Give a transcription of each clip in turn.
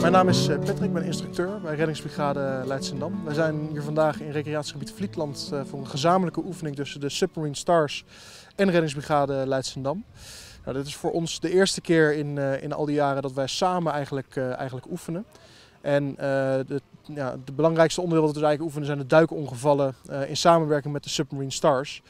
Mijn naam is eh, Patrick, ik ben instructeur bij Reddingsbrigade Leidschendam. Wij zijn hier vandaag in recreatiegebied Vlietland eh, voor een gezamenlijke oefening tussen de Submarine Stars en Reddingsbrigade Leidschendam. Nou, dit is voor ons de eerste keer in, uh, in al die jaren dat wij samen eigenlijk, uh, eigenlijk oefenen. En de, ja, de belangrijkste onderdeel dat we dus eigenlijk oefenen zijn de duikongevallen in samenwerking met de Submarine Stars.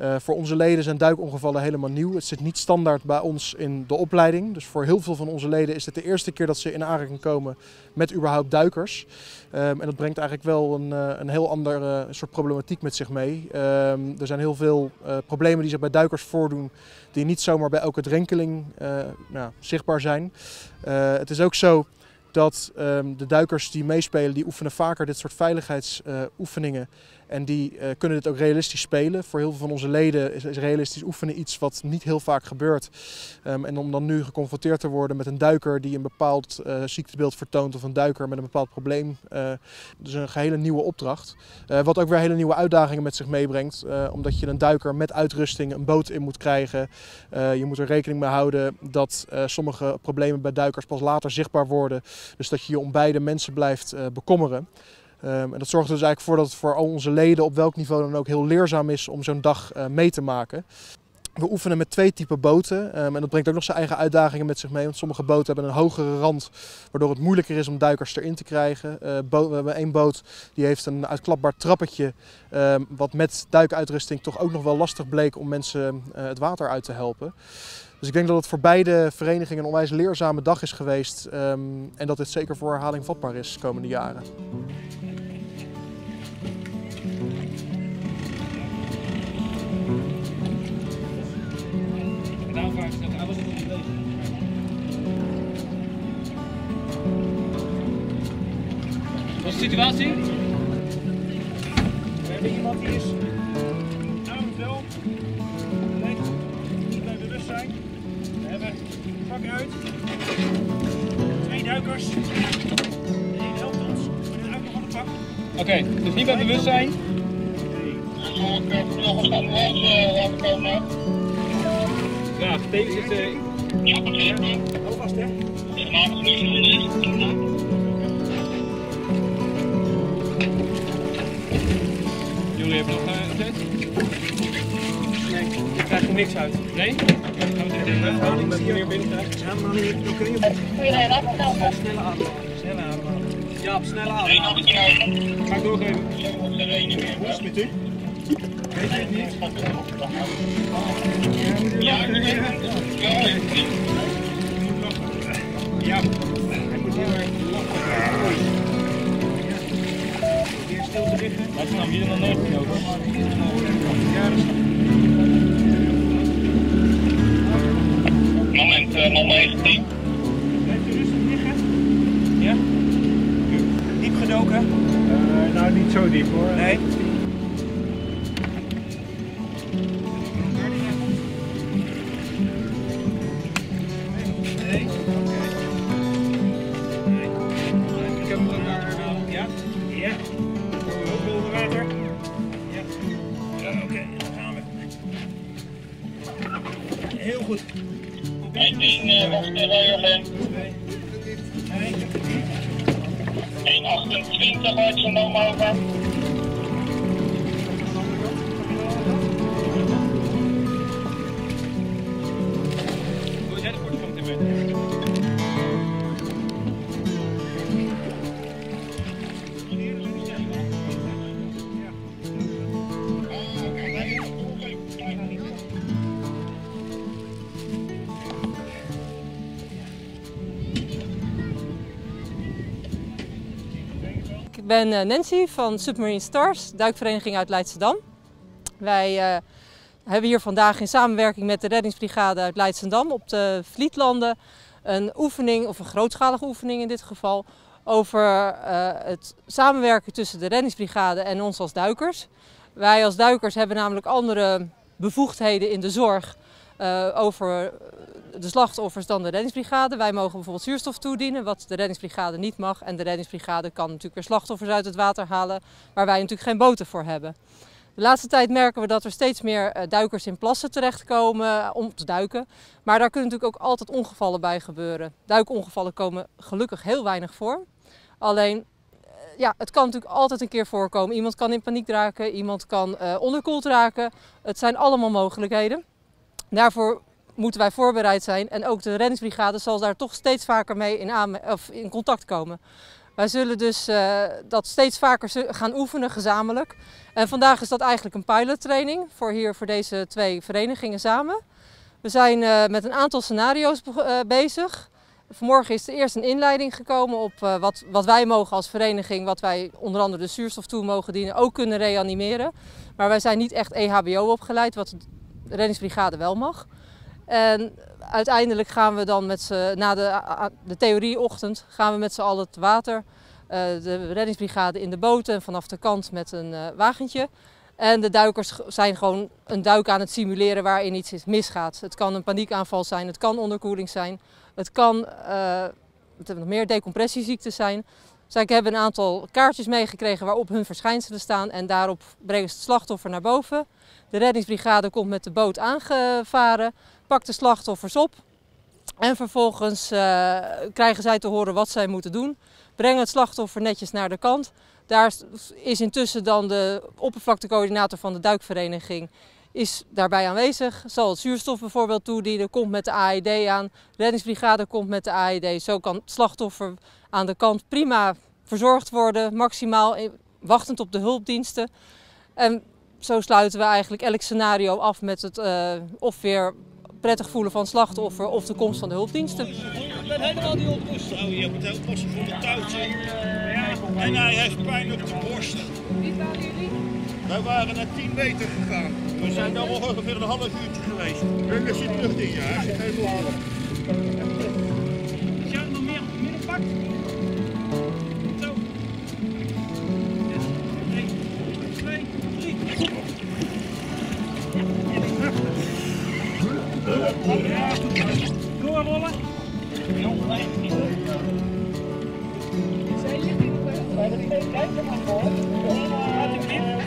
Uh, voor onze leden zijn duikongevallen helemaal nieuw. Het zit niet standaard bij ons in de opleiding. Dus voor heel veel van onze leden is het de eerste keer dat ze in aanraking komen met überhaupt duikers. Um, en dat brengt eigenlijk wel een, uh, een heel ander uh, soort problematiek met zich mee. Um, er zijn heel veel problemen die zich bij duikers voordoen die niet zomaar bij elke drenkeling nou, zichtbaar zijn. het is ook zo dat um, de duikers die meespelen, die oefenen vaker dit soort veiligheidsoefeningen. En die uh, kunnen dit ook realistisch spelen. Voor heel veel van onze leden is, is realistisch oefenen iets wat niet heel vaak gebeurt. Um, en om dan nu geconfronteerd te worden met een duiker die een bepaald uh, ziektebeeld vertoont of een duiker met een bepaald probleem. Uh, dus een gehele nieuwe opdracht. wat ook weer hele nieuwe uitdagingen met zich meebrengt. omdat je een duiker met uitrusting een boot in moet krijgen. je moet er rekening mee houden dat sommige problemen bij duikers pas later zichtbaar worden. Dus dat je je om beide mensen blijft bekommeren. Um, en dat zorgt er dus eigenlijk voor dat het voor al onze leden op welk niveau dan ook heel leerzaam is om zo'n dag uh, mee te maken. We oefenen met twee typen boten um, en dat brengt ook nog zijn eigen uitdagingen met zich mee. Want sommige boten hebben een hogere rand, waardoor het moeilijker is om duikers erin te krijgen. Uh, we hebben één boot die heeft een uitklapbaar trappetje, um, wat met duikuitrusting toch ook nog wel lastig bleek om mensen uh, het water uit te helpen. Dus ik denk dat het voor beide verenigingen een onwijs leerzame dag is geweest um, en dat dit zeker voor herhaling vatbaar is de komende jaren. Wat is de situatie? We hebben iemand die is aangevel, lijkt niet bij bewustzijn. We hebben pak uit, twee duikers. Ene helpt ons, we hebben ook nog een pak. Oké, okay, dus niet bij bewustzijn. Ja, tevens is de... Hou vast hè. Jullie hebben nog een zet? Nee, ik krijg er niks uit. Nee? Gaan we de verhouding met meneer binnen krijgen? Ja, maar meneer, oké. Snelle ademhaling. Snelle ademhaling. Ja, op snelle ademhaling. Ga ik doorgeven. Hoe is het met u? Weet je het niet? Ja, moet u lachen? Ja, hij moet heel erg lachen. Probeer stil te liggen. Wat is nou hier nog nooit dat is Moment uh, 019. Blijf je rustig liggen. Ja? Diep gedoken? Uh, nou, niet zo diep hoor. Nee? Ik heb het niet. 128 wordt genomen over. Ben eh, Nancy van Submarine Stars, duikvereniging uit Leidschendam. Wij uh, hebben hier vandaag in samenwerking met de reddingsbrigade uit Leidschendam op de Vlietlanden een oefening, of een grootschalige oefening in dit geval, over uh, het samenwerken tussen de reddingsbrigade en ons als duikers. Wij als duikers hebben namelijk andere bevoegdheden in de zorg uh, over de slachtoffers dan de reddingsbrigade. Wij mogen bijvoorbeeld zuurstof toedienen, wat de reddingsbrigade niet mag. En de reddingsbrigade kan natuurlijk weer slachtoffers uit het water halen, waar wij natuurlijk geen boten voor hebben. De laatste tijd merken we dat er steeds meer eh, duikers in plassen terechtkomen om te duiken. Maar daar kunnen natuurlijk ook altijd ongevallen bij gebeuren. Duikongevallen komen gelukkig heel weinig voor. Alleen, eh, ja, het kan natuurlijk altijd een keer voorkomen. Iemand kan in paniek raken, iemand kan onderkoeld raken. Het zijn allemaal mogelijkheden. Daarvoor moeten wij voorbereid zijn en ook de reddingsbrigade zal daar toch steeds vaker mee in, of in contact komen. Wij zullen dus uh, dat steeds vaker gaan oefenen gezamenlijk. En vandaag is dat eigenlijk een pilottraining voor hier voor deze twee verenigingen samen. We zijn uh, met een aantal scenario's uh, bezig. Vanmorgen is er eerst een inleiding gekomen op wat, wat wij mogen als vereniging, wat wij onder andere de zuurstof toe mogen dienen, ook kunnen reanimeren. Maar wij zijn niet echt EHBO opgeleid, wat reddingsbrigade wel mag. En uiteindelijk gaan we dan met z'n, na de, de theorieochtend, gaan we met z'n allen het water. Uh, de reddingsbrigade in de boten en vanaf de kant met een uh, wagentje. En de duikers zijn gewoon een duik aan het simuleren waarin iets misgaat. Het kan een paniekaanval zijn, het kan onderkoeling zijn, het kan uh, hebben nog meer decompressieziekten zijn. Zij hebben een aantal kaartjes meegekregen waarop hun verschijnselen staan en daarop brengen ze het slachtoffer naar boven. De reddingsbrigade komt met de boot aangevaren, pakt de slachtoffers op en vervolgens uh, krijgen zij te horen wat zij moeten doen. Brengen het slachtoffer netjes naar de kant. Daar is intussen dan de oppervlaktecoördinator van de duikvereniging is daarbij aanwezig. Zal het zuurstof bijvoorbeeld toedienen, komt met de AED aan. De reddingsbrigade komt met de AED. Zo kan het slachtoffer aan de kant prima verzorgd worden, maximaal wachtend op de hulpdiensten. En zo sluiten we eigenlijk elk scenario af met het uh, of weer prettig voelen van het slachtoffer of de komst van de hulpdiensten. Ik ben helemaal niet. Oh, je moet oppassen voor de touwtje. En hij heeft pijn op de borst. Wie waren jullie? Wij waren naar 10 meter gegaan. We zijn daar ongeveer een half uurtje geweest. En er zit lucht in, ja. Hij zit helemaal aan. Als jij nog meer midden pakt. Zo. 1, 2, 3. Doorrollen. Zij ligt in de En als die uitzending